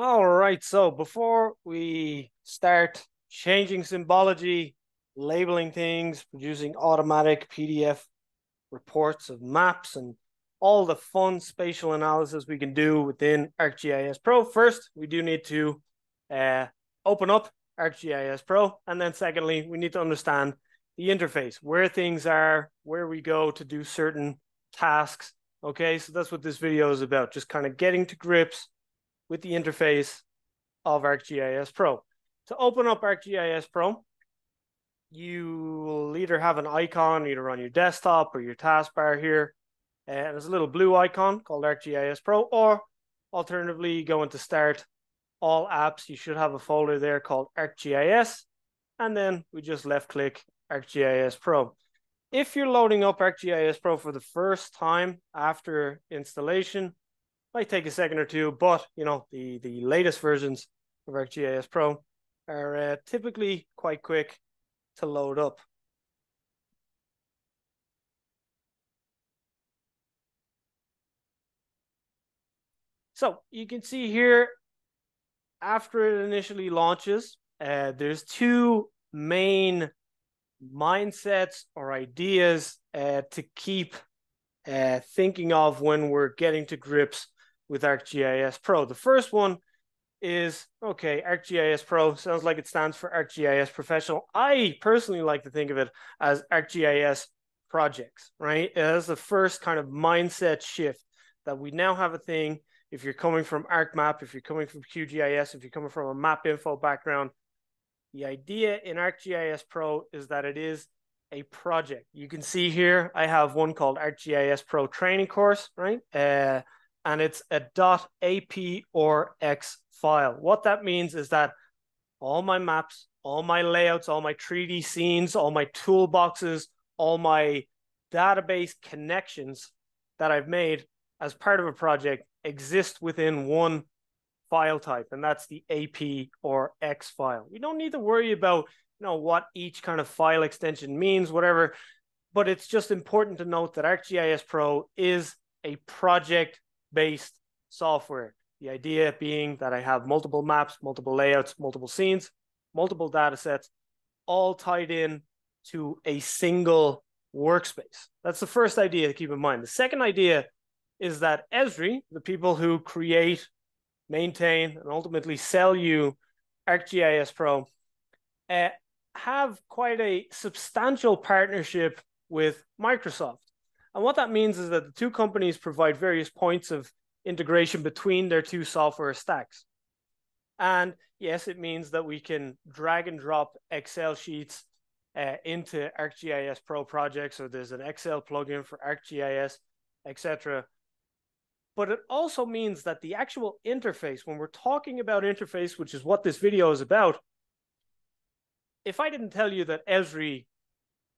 All right, so before we start changing symbology, labeling things, producing automatic PDF reports of maps and all the fun spatial analysis we can do within ArcGIS Pro, first, we do need to uh, open up ArcGIS Pro. And then secondly, we need to understand the interface, where things are, where we go to do certain tasks. Okay, so that's what this video is about, just kind of getting to grips with the interface of ArcGIS Pro. To open up ArcGIS Pro, you will either have an icon either on your desktop or your taskbar here. And there's a little blue icon called ArcGIS Pro, or alternatively, go into Start, All Apps. You should have a folder there called ArcGIS. And then we just left click ArcGIS Pro. If you're loading up ArcGIS Pro for the first time after installation, might take a second or two, but you know the the latest versions of ArcGIS Pro are uh, typically quite quick to load up. So you can see here, after it initially launches, uh, there's two main mindsets or ideas uh, to keep uh, thinking of when we're getting to grips with ArcGIS Pro. The first one is okay, ArcGIS Pro sounds like it stands for ArcGIS Professional. I personally like to think of it as ArcGIS projects, right? As the first kind of mindset shift that we now have a thing. If you're coming from ArcMap, if you're coming from QGIS, if you're coming from a MapInfo background, the idea in ArcGIS Pro is that it is a project. You can see here, I have one called ArcGIS Pro training course, right? Uh, and it's a .aprx file. What that means is that all my maps, all my layouts, all my 3D scenes, all my toolboxes, all my database connections that I've made as part of a project exist within one file type, and that's the AP or X file. We don't need to worry about you know what each kind of file extension means, whatever, but it's just important to note that ArcGIS Pro is a project based software. The idea being that I have multiple maps, multiple layouts, multiple scenes, multiple data sets, all tied in to a single workspace. That's the first idea to keep in mind. The second idea is that Esri, the people who create, maintain, and ultimately sell you ArcGIS Pro, uh, have quite a substantial partnership with Microsoft. And what that means is that the two companies provide various points of integration between their two software stacks. And yes, it means that we can drag and drop Excel sheets uh, into ArcGIS Pro projects, or there's an Excel plugin for ArcGIS, etc. But it also means that the actual interface, when we're talking about interface, which is what this video is about, if I didn't tell you that Esri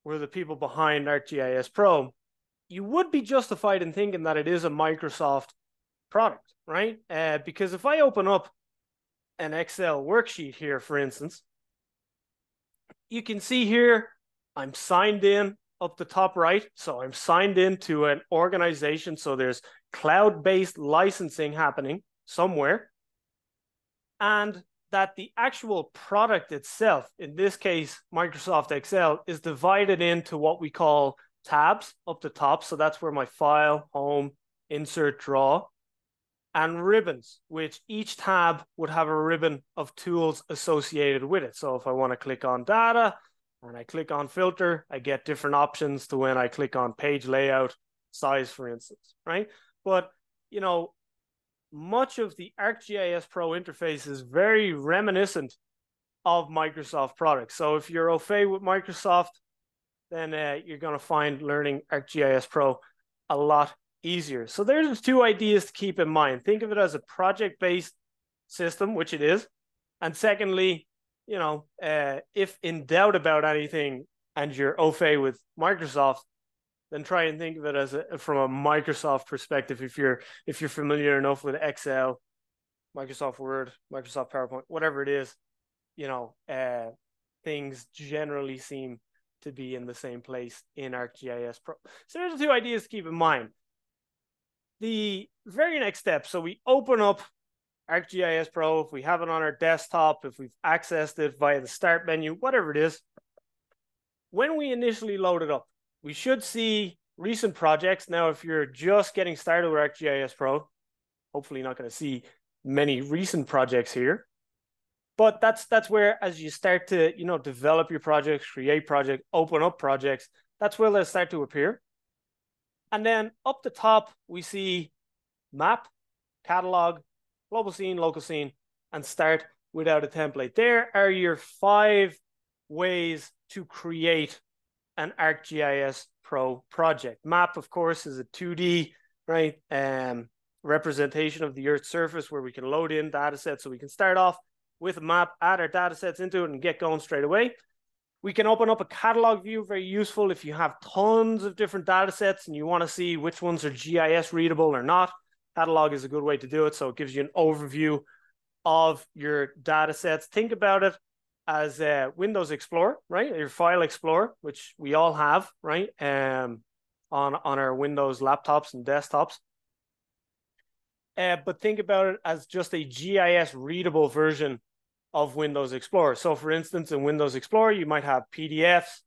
were the people behind ArcGIS Pro, you would be justified in thinking that it is a Microsoft product, right? Uh, because if I open up an Excel worksheet here, for instance, you can see here I'm signed in up the top right. So I'm signed into an organization. So there's cloud based licensing happening somewhere. And that the actual product itself, in this case, Microsoft Excel, is divided into what we call tabs up the top. So that's where my file, home, insert, draw, and ribbons, which each tab would have a ribbon of tools associated with it. So if I want to click on data and I click on filter, I get different options to when I click on page layout, size, for instance, right? But, you know, much of the ArcGIS Pro interface is very reminiscent of Microsoft products. So if you're au fait with Microsoft, then uh, you're going to find learning ArcGIS Pro a lot easier. So there's two ideas to keep in mind. Think of it as a project-based system, which it is. And secondly, you know, uh, if in doubt about anything and you're au fait with Microsoft, then try and think of it as a, from a Microsoft perspective. If you're if you're familiar enough with Excel, Microsoft Word, Microsoft PowerPoint, whatever it is, you know, uh, things generally seem to be in the same place in ArcGIS Pro. So there's two ideas to keep in mind. The very next step, so we open up ArcGIS Pro, if we have it on our desktop, if we've accessed it via the start menu, whatever it is, when we initially load it up, we should see recent projects. Now, if you're just getting started with ArcGIS Pro, hopefully not going to see many recent projects here. But that's that's where as you start to, you know, develop your projects, create projects, open up projects, that's where they start to appear. And then up the top, we see map, catalog, global scene, local scene, and start without a template. There are your five ways to create an ArcGIS Pro project. Map, of course, is a 2D, right? Um, representation of the Earth's surface where we can load in data sets. So we can start off with a map, add our data sets into it, and get going straight away. We can open up a catalog view, very useful if you have tons of different data sets and you want to see which ones are GIS readable or not. Catalog is a good way to do it. So it gives you an overview of your data sets. Think about it as a Windows Explorer, right? Your File Explorer, which we all have, right? Um, on, on our Windows laptops and desktops. Uh, but think about it as just a GIS readable version of Windows Explorer. So, for instance, in Windows Explorer, you might have PDFs,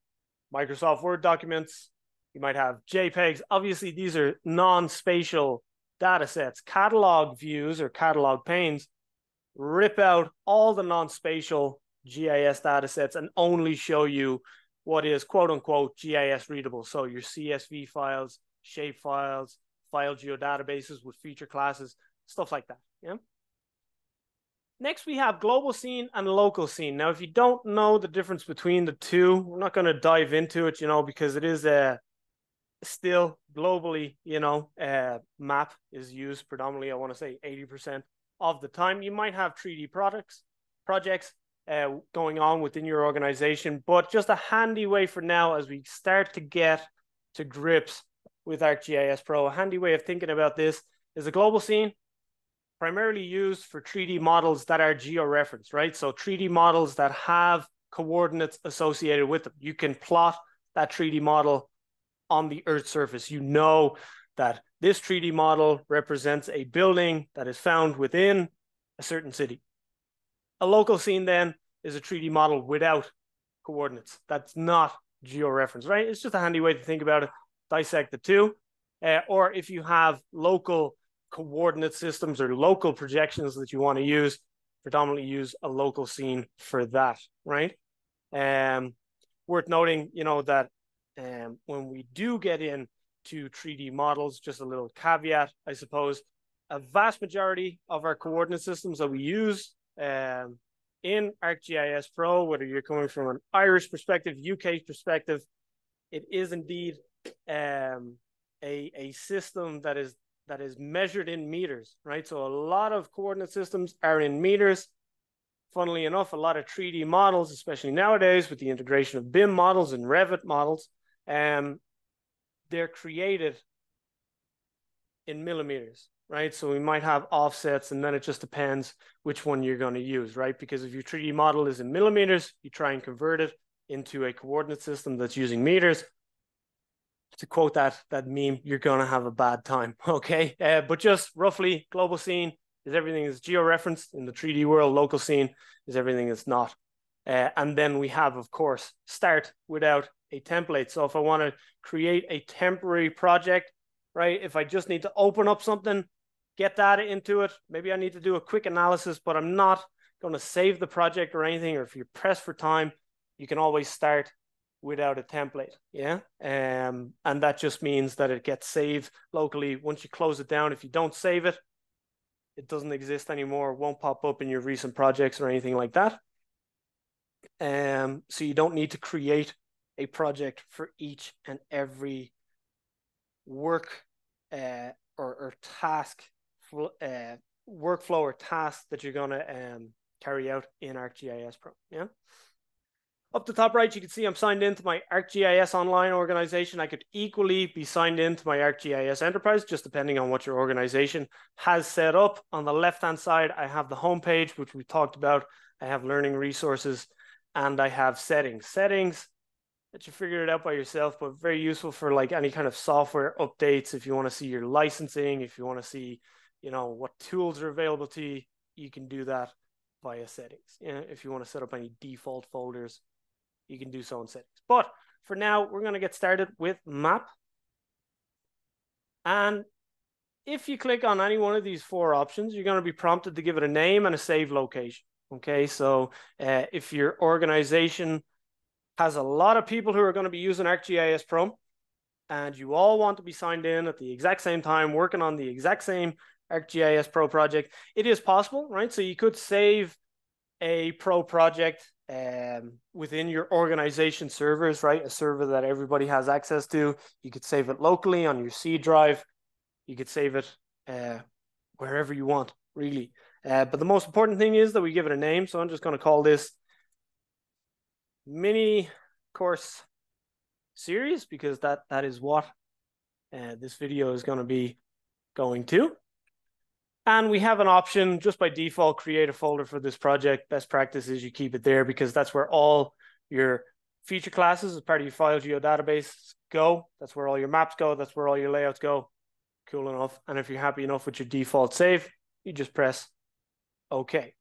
Microsoft Word documents, you might have JPEGs. Obviously, these are non spatial data sets. Catalog views or catalog panes rip out all the non spatial GIS data sets and only show you what is quote unquote GIS readable. So, your CSV files, shape files, file geodatabases with feature classes, stuff like that. Yeah. Next, we have global scene and local scene. Now, if you don't know the difference between the two, we're not going to dive into it, you know, because it is a still globally, you know, uh, map is used predominantly. I want to say 80% of the time. You might have 3D products, projects uh, going on within your organization, but just a handy way for now as we start to get to grips with ArcGIS Pro. A handy way of thinking about this is a global scene primarily used for 3D models that are geo-referenced, right? So 3D models that have coordinates associated with them. You can plot that 3D model on the Earth's surface. You know that this 3D model represents a building that is found within a certain city. A local scene then is a 3D model without coordinates. That's not geo-reference, right? It's just a handy way to think about it. Dissect the two. Uh, or if you have local coordinate systems or local projections that you want to use, predominantly use a local scene for that, right? Um, worth noting, you know, that um, when we do get in to 3D models, just a little caveat, I suppose, a vast majority of our coordinate systems that we use um, in ArcGIS Pro, whether you're coming from an Irish perspective, UK perspective, it is indeed um, a, a system that is that is measured in meters, right? So a lot of coordinate systems are in meters. Funnily enough, a lot of 3D models, especially nowadays with the integration of BIM models and Revit models, um, they're created in millimeters, right? So we might have offsets, and then it just depends which one you're going to use, right? Because if your 3D model is in millimeters, you try and convert it into a coordinate system that's using meters to quote that that meme, you're gonna have a bad time. Okay, uh, but just roughly, global scene is everything is geo-referenced in the 3D world. Local scene is everything that's not. Uh, and then we have, of course, start without a template. So if I want to create a temporary project, right? If I just need to open up something, get data into it, maybe I need to do a quick analysis, but I'm not going to save the project or anything. Or if you're pressed for time, you can always start without a template. Yeah. Um, and that just means that it gets saved locally. Once you close it down, if you don't save it, it doesn't exist anymore, won't pop up in your recent projects or anything like that. Um, so you don't need to create a project for each and every work uh, or, or task uh, workflow or task that you're going to um, carry out in ArcGIS Pro. Yeah. Up the top right, you can see I'm signed into my ArcGIS online organization. I could equally be signed into my ArcGIS Enterprise, just depending on what your organization has set up. On the left-hand side, I have the homepage, which we talked about. I have learning resources, and I have settings. Settings that you figure it out by yourself, but very useful for like any kind of software updates. If you want to see your licensing, if you want to see, you know, what tools are available to you, you can do that via settings. Yeah, if you want to set up any default folders, you can do so in settings. But for now, we're going to get started with map. And if you click on any one of these four options, you're going to be prompted to give it a name and a save location. Okay, so uh, if your organization has a lot of people who are going to be using ArcGIS Pro, and you all want to be signed in at the exact same time, working on the exact same ArcGIS Pro project, it is possible, right? So you could save a Pro project um, within your organization servers, right? A server that everybody has access to. You could save it locally on your C drive. You could save it uh, wherever you want, really. Uh, but the most important thing is that we give it a name. So I'm just going to call this mini course series because that that is what uh, this video is going to be going to. And we have an option just by default, create a folder for this project. Best practice is you keep it there because that's where all your feature classes as part of your file geodatabase go. That's where all your maps go. That's where all your layouts go. Cool enough. And if you're happy enough with your default save, you just press OK.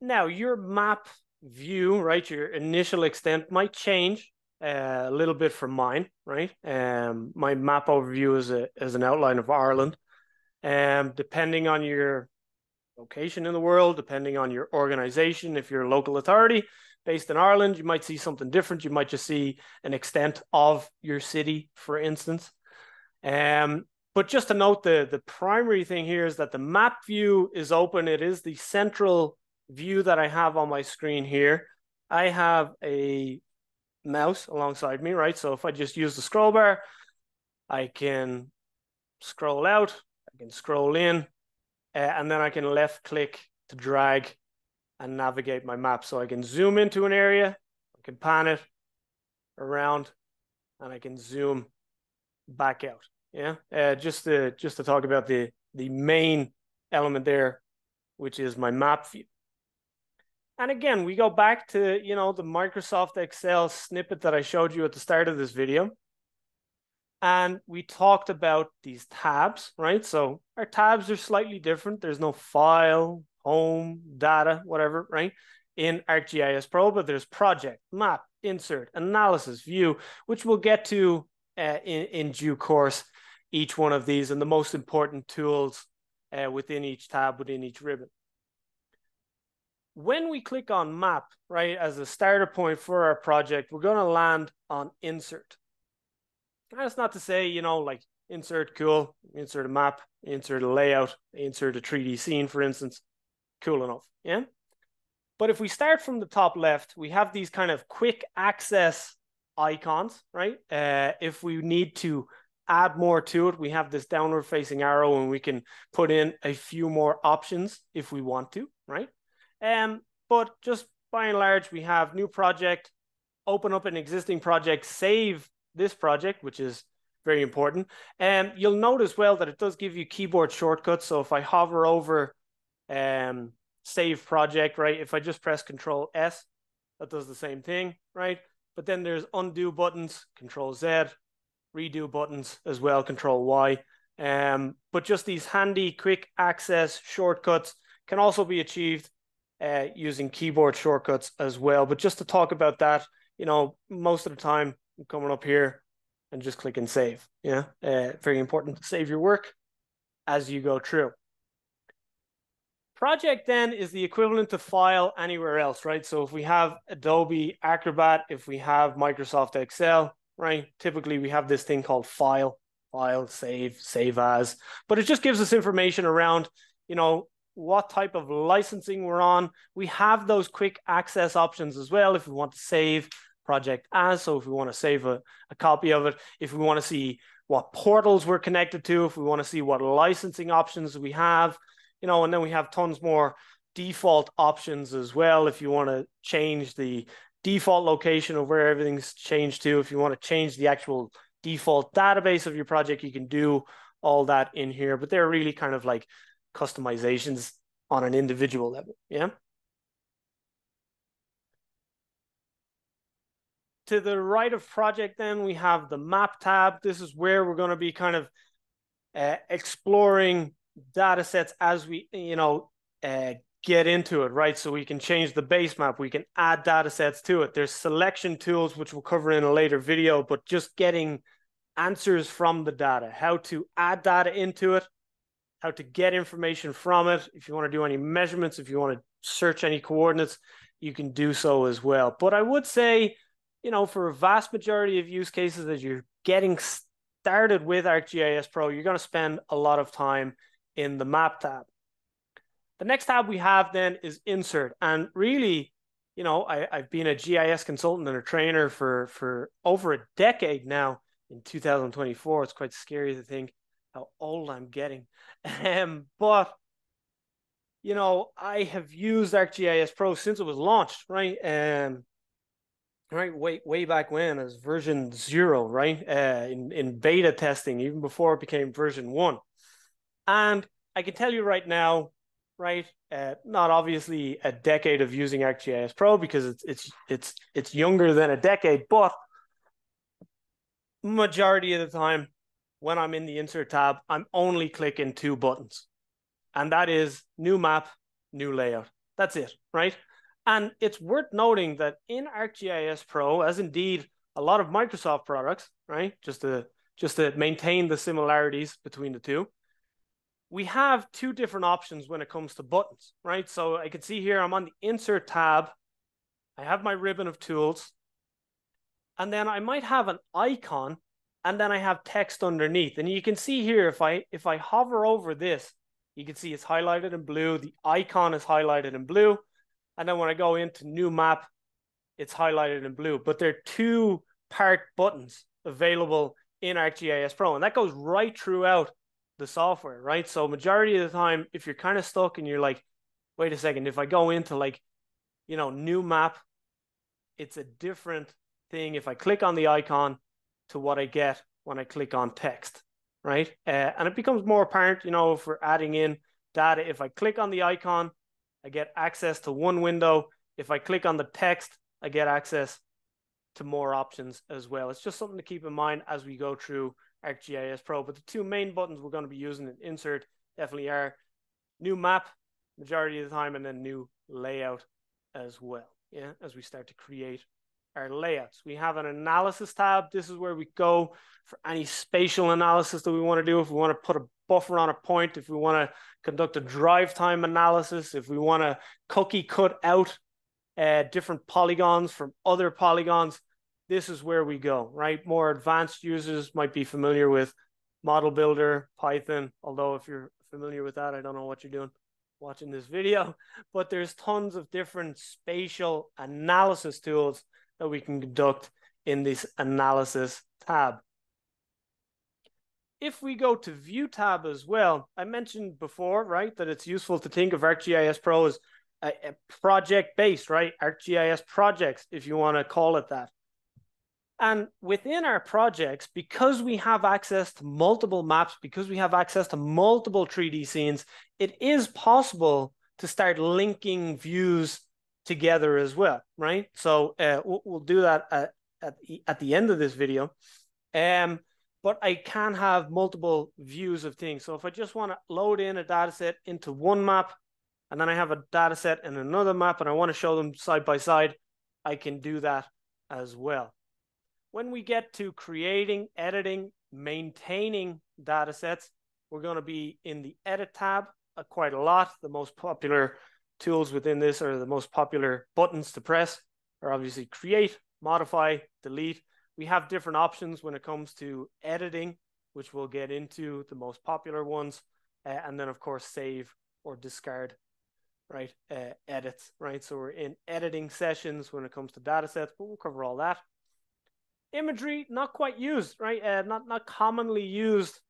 Now, your map view, right, your initial extent might change uh, a little bit from mine, right? Um, my map overview is a is an outline of Ireland. Um, depending on your location in the world, depending on your organization, if you're a local authority based in Ireland, you might see something different. You might just see an extent of your city, for instance. Um, but just to note, the the primary thing here is that the map view is open. It is the central view that I have on my screen here. I have a mouse alongside me, right? So if I just use the scroll bar, I can scroll out, I can scroll in, uh, and then I can left click to drag and navigate my map. So I can zoom into an area, I can pan it around, and I can zoom back out. Yeah, uh, just to just to talk about the the main element there, which is my map view. And again, we go back to, you know, the Microsoft Excel snippet that I showed you at the start of this video. And we talked about these tabs, right? So our tabs are slightly different. There's no file, home, data, whatever, right? In ArcGIS Pro, but there's project, map, insert, analysis, view, which we'll get to uh, in, in due course, each one of these and the most important tools uh, within each tab, within each ribbon when we click on map, right, as a starter point for our project, we're going to land on insert. That's not to say, you know, like insert cool, insert a map, insert a layout, insert a 3D scene, for instance. Cool enough. Yeah. But if we start from the top left, we have these kind of quick access icons, right? Uh, if we need to add more to it, we have this downward facing arrow and we can put in a few more options if we want to, right? Um, but just by and large, we have new project, open up an existing project, save this project, which is very important. And um, you'll note as well that it does give you keyboard shortcuts. So if I hover over um, save project, right, if I just press Control S, that does the same thing, right? But then there's undo buttons, Control Z, redo buttons as well, Control Y. Um, but just these handy quick access shortcuts can also be achieved uh, using keyboard shortcuts as well. But just to talk about that, you know, most of the time I'm coming up here and just clicking save. Yeah, uh, very important to save your work as you go through. Project then is the equivalent to file anywhere else, right? So if we have Adobe Acrobat, if we have Microsoft Excel, right? Typically we have this thing called file, file, save, save as, but it just gives us information around, you know, what type of licensing we're on. We have those quick access options as well if we want to save project as. So if we want to save a, a copy of it, if we want to see what portals we're connected to, if we want to see what licensing options we have, you know, and then we have tons more default options as well. If you want to change the default location of where everything's changed to, if you want to change the actual default database of your project, you can do all that in here. But they're really kind of like customizations on an individual level. Yeah. to the right of project, then we have the map tab. This is where we're going to be kind of uh, exploring data sets as we, you know, uh, get into it, right? So we can change the base map, we can add data sets to it. There's selection tools, which we'll cover in a later video, but just getting answers from the data, how to add data into it, how to get information from it. If you want to do any measurements, if you want to search any coordinates, you can do so as well. But I would say, you know, for a vast majority of use cases as you're getting started with ArcGIS Pro, you're going to spend a lot of time in the map tab. The next tab we have then is insert. And really, you know, I, I've been a GIS consultant and a trainer for, for over a decade now in 2024. It's quite scary to think how old I'm getting. Um, but you know, I have used ArcGIS Pro since it was launched, right? Um, right, way way back when as version zero, right? Uh, in in beta testing, even before it became version one. And I can tell you right now, right? Uh, not obviously a decade of using ArcGIS Pro because it's it's it's it's younger than a decade, but majority of the time when I'm in the insert tab, I'm only clicking two buttons. And that is new map, new layout. That's it, right? And it's worth noting that in ArcGIS Pro, as indeed a lot of Microsoft products, right? Just to just to maintain the similarities between the two, we have two different options when it comes to buttons, right? So I can see here I'm on the insert tab. I have my ribbon of tools. And then I might have an icon and then I have text underneath. And you can see here if I if I hover over this, you can see it's highlighted in blue. The icon is highlighted in blue. And then when I go into new map, it's highlighted in blue. But there are two part buttons available in ArcGIS Pro. And that goes right throughout the software, right? So majority of the time, if you're kind of stuck and you're like, wait a second, if I go into like, you know, new map, it's a different thing if I click on the icon to what I get when I click on text, right? Uh, and it becomes more apparent, you know, if we're adding in data, if I click on the icon, I get access to one window. If I click on the text, I get access to more options as well. It's just something to keep in mind as we go through ArcGIS Pro. But the two main buttons we're going to be using in insert definitely are new map majority of the time and then new layout as well. Yeah, as we start to create our layouts. We have an analysis tab. This is where we go for any spatial analysis that we want to do. If we want to put a buffer on a point, if we want to conduct a drive time analysis, if we want to cookie cut out uh, different polygons from other polygons, this is where we go, right? More advanced users might be familiar with Model Builder, Python, although if you're familiar with that, I don't know what you're doing watching this video, but there's tons of different spatial analysis tools that we can conduct in this analysis tab. If we go to view tab as well, I mentioned before, right, that it's useful to think of ArcGIS Pro as a, a project based, right? ArcGIS projects, if you want to call it that. And within our projects, because we have access to multiple maps, because we have access to multiple 3D scenes, it is possible to start linking views together as well, right? So uh, we'll, do that at, at, the, at the end of this video. Um, but I can have multiple views of things. So if I just want to load in a data set into one map, and then I have a data set in another map, and I want to show them side by side, I can do that as well when we get to creating, editing, maintaining data sets, we're going to be in the edit tab uh, quite a lot. The most popular tools within this are the most popular buttons to press are obviously create, modify, delete. We have different options when it comes to editing, which we'll get into the most popular ones. Uh, and then of course, save or discard, right? Uh, edits, right? So we're in editing sessions when it comes to data sets, but we'll cover all that imagery not quite used, right? Uh, not not commonly used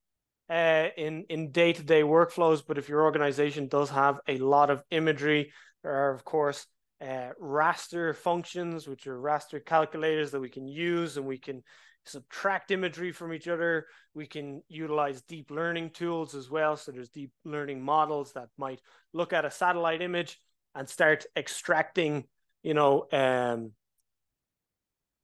uh, in in day to day workflows. But if your organization does have a lot of imagery, there are of course uh, raster functions, which are raster calculators that we can use, and we can subtract imagery from each other. We can utilize deep learning tools as well. So there's deep learning models that might look at a satellite image and start extracting, you know, um,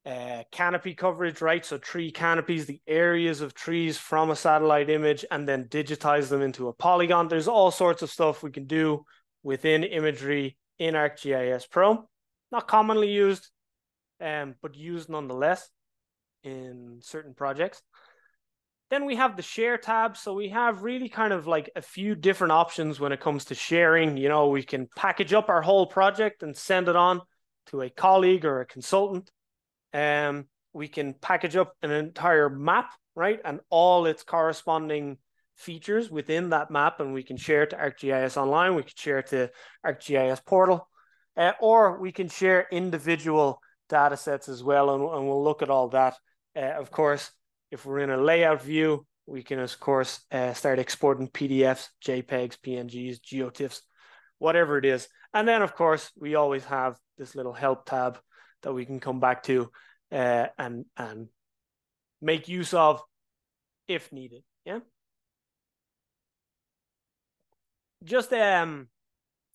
uh, canopy coverage, right? So tree canopies, the areas of trees from a satellite image, and then digitize them into a polygon. There's all sorts of stuff we can do within imagery in ArcGIS Pro. Not commonly used, um, but used nonetheless in certain projects. Then we have the share tab. So we have really kind of like a few different options when it comes to sharing. You know, we can package up our whole project and send it on to a colleague or a consultant. Um, we can package up an entire map, right? And all its corresponding features within that map, and we can share it to ArcGIS Online. We can share it to ArcGIS Portal, uh, or we can share individual data sets as well. And, and we'll look at all that. Uh, of course, if we're in a layout view, we can, of course, uh, start exporting PDFs, JPEGs, PNGs, GeoTIFFs, whatever it is. And then, of course, we always have this little help tab that we can come back to uh, and and make use of if needed. Yeah. Just um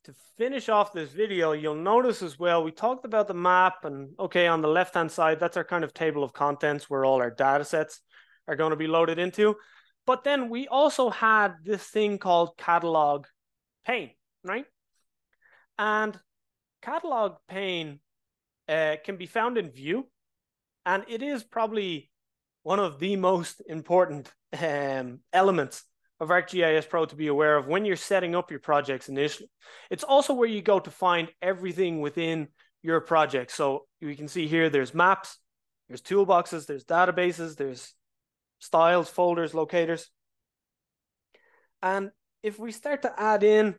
to finish off this video, you'll notice as well, we talked about the map and okay, on the left-hand side, that's our kind of table of contents where all our data sets are going to be loaded into. But then we also had this thing called catalog pane, right? And catalog pane uh, can be found in view. And it is probably one of the most important um, elements of ArcGIS Pro to be aware of when you're setting up your projects initially. It's also where you go to find everything within your project. So you can see here there's maps, there's toolboxes, there's databases, there's styles, folders, locators. And if we start to add in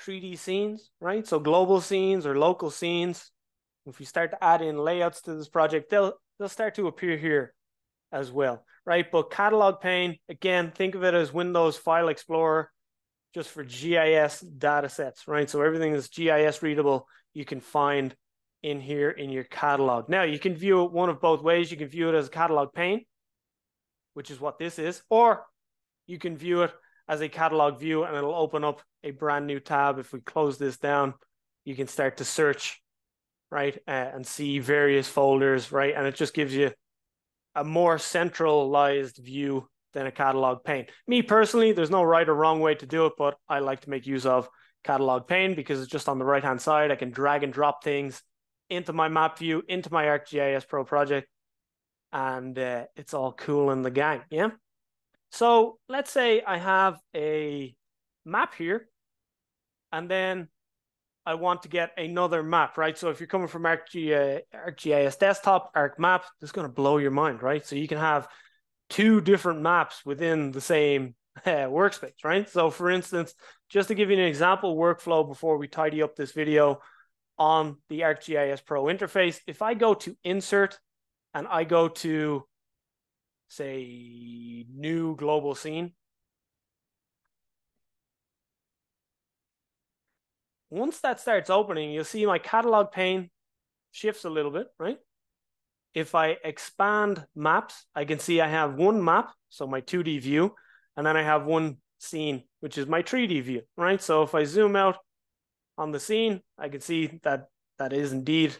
3D scenes, right? So global scenes or local scenes, if we start to add in layouts to this project, they'll they'll start to appear here as well right? But catalog pane, again, think of it as Windows File Explorer just for GIS data sets, right? So everything that's GIS readable, you can find in here in your catalog. Now you can view it one of both ways. You can view it as a catalog pane, which is what this is, or you can view it as a catalog view and it'll open up a brand new tab. If we close this down, you can start to search, right? Uh, and see various folders, right? And it just gives you a more centralized view than a catalog pane. Me personally, there's no right or wrong way to do it, but I like to make use of catalog pane because it's just on the right hand side. I can drag and drop things into my map view, into my ArcGIS Pro project, and uh, it's all cool in the gang. Yeah. So let's say I have a map here, and then I want to get another map, right? So if you're coming from ArcGIS, ArcGIS desktop, ArcMap, this is going to blow your mind, right? So you can have two different maps within the same uh, workspace, right? So for instance, just to give you an example workflow before we tidy up this video on the ArcGIS Pro interface, if I go to insert and I go to say new global scene, Once that starts opening, you'll see my catalog pane shifts a little bit, right? If I expand maps, I can see I have one map, so my 2D view, and then I have one scene, which is my 3D view, right? So if I zoom out on the scene, I can see that that is indeed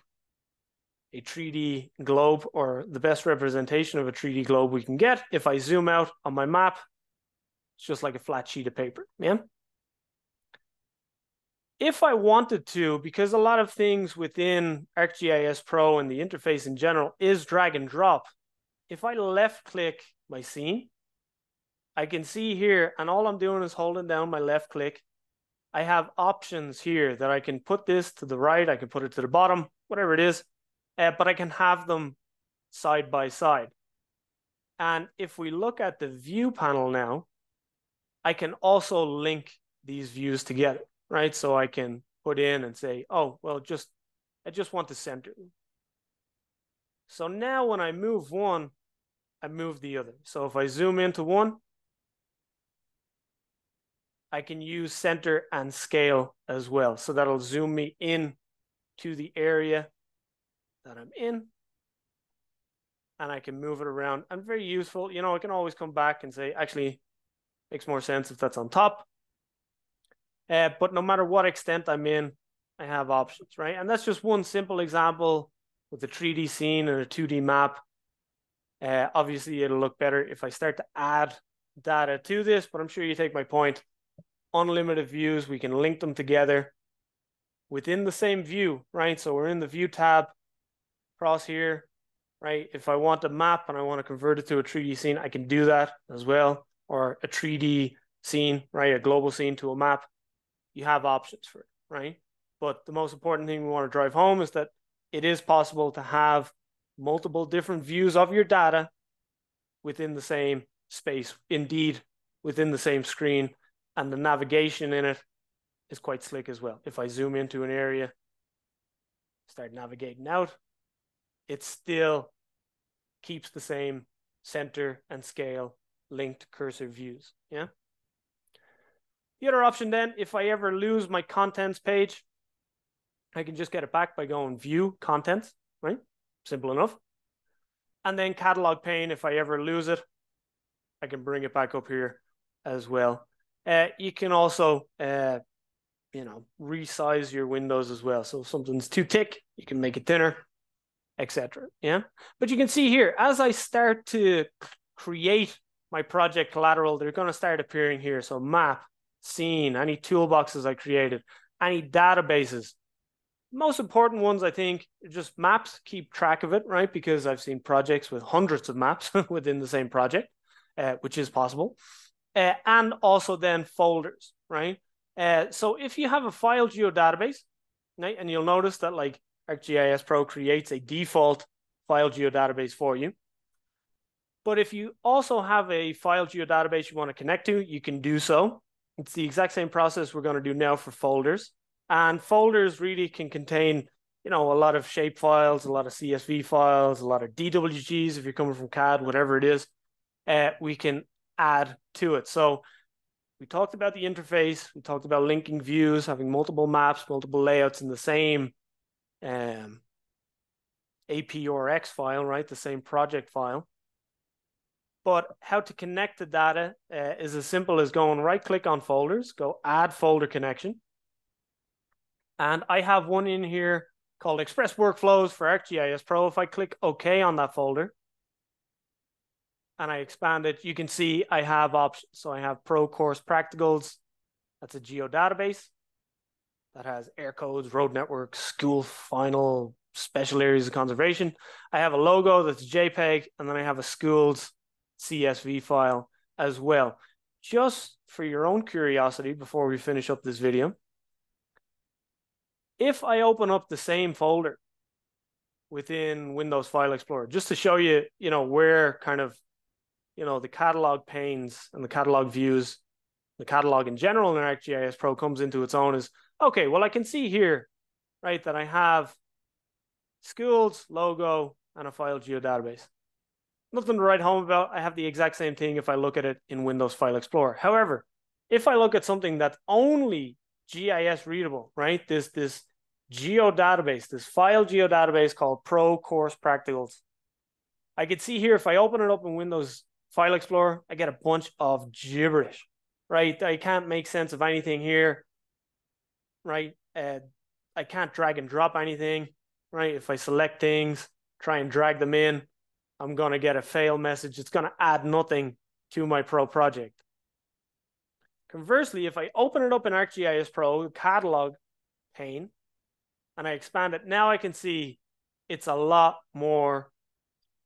a 3D globe or the best representation of a 3D globe we can get. If I zoom out on my map, it's just like a flat sheet of paper, yeah? If I wanted to, because a lot of things within ArcGIS Pro and the interface in general is drag and drop, if I left click my scene, I can see here, and all I'm doing is holding down my left click. I have options here that I can put this to the right, I can put it to the bottom, whatever it is, uh, but I can have them side by side. And if we look at the view panel now, I can also link these views together right? So I can put in and say, oh, well, just I just want the center. So now when I move one, I move the other. So if I zoom into one, I can use center and scale as well. So that'll zoom me in to the area that I'm in. And I can move it around. And very useful. You know, I can always come back and say, actually, makes more sense if that's on top. Uh, but no matter what extent I'm in, I have options, right? And that's just one simple example with a 3D scene and a 2D map. Uh, obviously, it'll look better if I start to add data to this, but I'm sure you take my point. Unlimited views, we can link them together within the same view, right? So we're in the view tab across here, right? If I want a map and I want to convert it to a 3D scene, I can do that as well, or a 3D scene, right? A global scene to a map. You have options for it, right? But the most important thing we want to drive home is that it is possible to have multiple different views of your data within the same space, indeed within the same screen, and the navigation in it is quite slick as well. If I zoom into an area, start navigating out, it still keeps the same center and scale linked cursor views. Yeah. The other option then, if I ever lose my contents page, I can just get it back by going view contents, right? Simple enough. And then catalog pane, if I ever lose it, I can bring it back up here as well. Uh, you can also, uh, you know, resize your windows as well. So if something's too thick, you can make it thinner, etc. Yeah, but you can see here as I start to create my project collateral, they're going to start appearing here. So map, scene, any toolboxes I created, any databases. Most important ones, I think, just maps. Keep track of it, right? Because I've seen projects with hundreds of maps within the same project uh, which is possible, uh, and also then folders, right? Uh, so if you have a file geodatabase, right, and you'll notice that like ArcGIS Pro creates a default file geodatabase for you. But if you also have a file geodatabase you want to connect to, you can do so. It's the exact same process we're going to do now for folders. And folders really can contain, you know, a lot of shape files, a lot of CSV files, a lot of DWGs if you're coming from CAD, whatever it is uh, we can add to it. So we talked about the interface. We talked about linking views, having multiple maps, multiple layouts in the same um, APRX file, right? The same project file. But how to connect the data uh, is as simple as going right click on folders, go add folder connection. And I have one in here called Express Workflows for ArcGIS Pro. If I click OK on that folder, and I expand it, you can see I have options. So I have Pro Course Practicals. That's a geo database that has Eircodes, road networks, school final, special areas of conservation. I have a logo that's JPEG, and then I have a schools CSV file as well. Just for your own curiosity, before we finish up this video, if I open up the same folder within Windows File Explorer, just to show you, you know, where kind of you know, the catalog panes and the catalog views, the catalog in general in ArcGIS Pro comes into its own is okay, well, I can see here, right, that I have schools, logo, and a file geodatabase. Nothing to write home about. I have the exact same thing if I look at it in Windows File Explorer. However, if I look at something that's only GIS readable, right, this this geo database, this file geodatabase called Pro Course Practicals, I could see here if I open it up in Windows File Explorer, I get a bunch of gibberish, right? I can't make sense of anything here, right? Uh, I can't drag and drop anything, right? If I select things, try and drag them in, I'm going to get a fail message. It's going to add nothing to my Pro project. Conversely, if I open it up in ArcGIS Pro catalog pane and I expand it, now I can see it's a lot more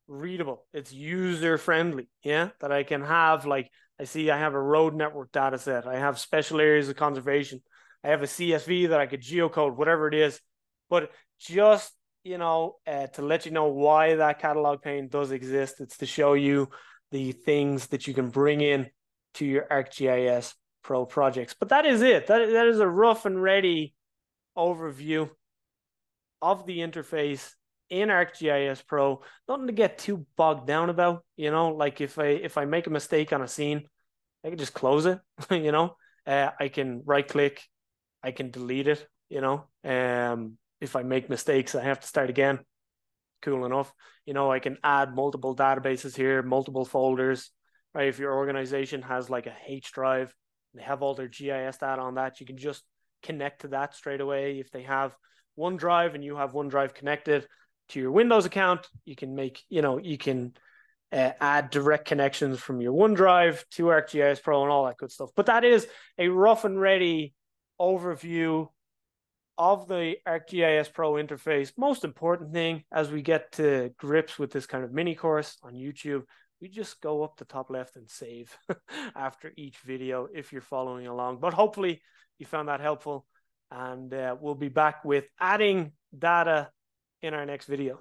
readable. It's user friendly. Yeah, that I can have like I see I have a road network data set. I have special areas of conservation. I have a CSV that I could geocode, whatever it is. But just you know, uh, to let you know why that catalog pane does exist, it's to show you the things that you can bring in to your ArcGIS Pro projects. But that is it. That that is a rough and ready overview of the interface in ArcGIS Pro, nothing to get too bogged down about. You know, like if I if I make a mistake on a scene, I can just close it. you know, uh, I can right click, I can delete it. You know, um, if I make mistakes, I have to start again. Cool enough. You know, I can add multiple databases here, multiple folders. Right, if your organization has like a H drive, they have all their GIS data on that, you can just connect to that straight away. If they have OneDrive and you have OneDrive connected, to your Windows account. You can make, you know, you can uh, add direct connections from your OneDrive to ArcGIS Pro and all that good stuff. But that is a rough and ready overview of the ArcGIS Pro interface. Most important thing as we get to grips with this kind of mini course on YouTube, we just go up the top left and save after each video if you're following along. But hopefully you found that helpful and uh, we'll be back with adding data in our next video.